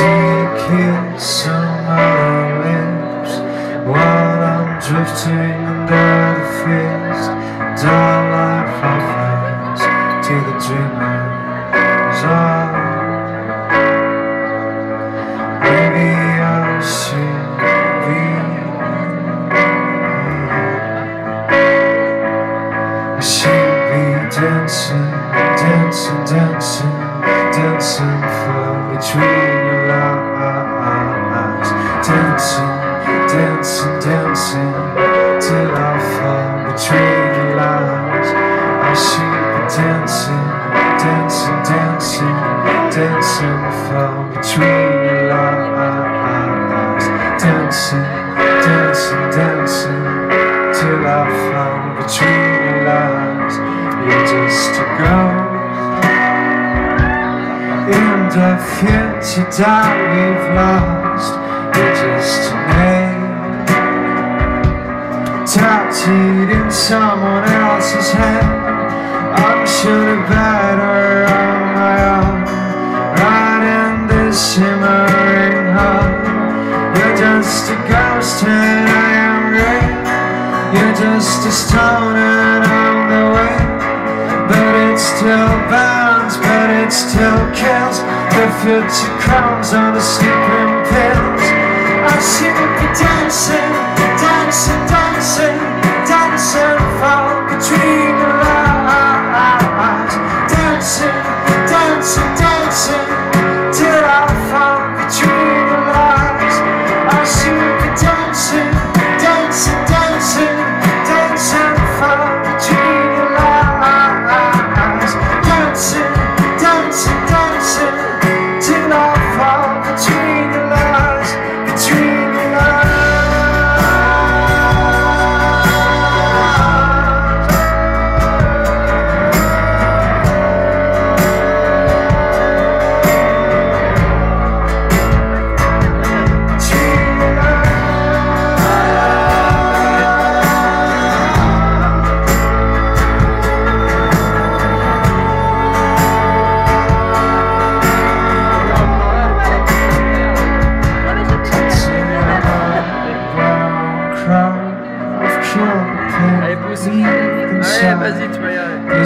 see a kiss on my lips While I'm drifting under the fist. Dark prophets to the dreamers of. Maybe I should be I should be dancing, dancing, dancing I fall between your lies. You're just a girl in the future that we've lost. You're just a name just a stone and I'm the way. But it still burns, but it still kills. The future crumbs on the sleeping pills. I should be dancing, Allez, vas-y, tu vas y arriver.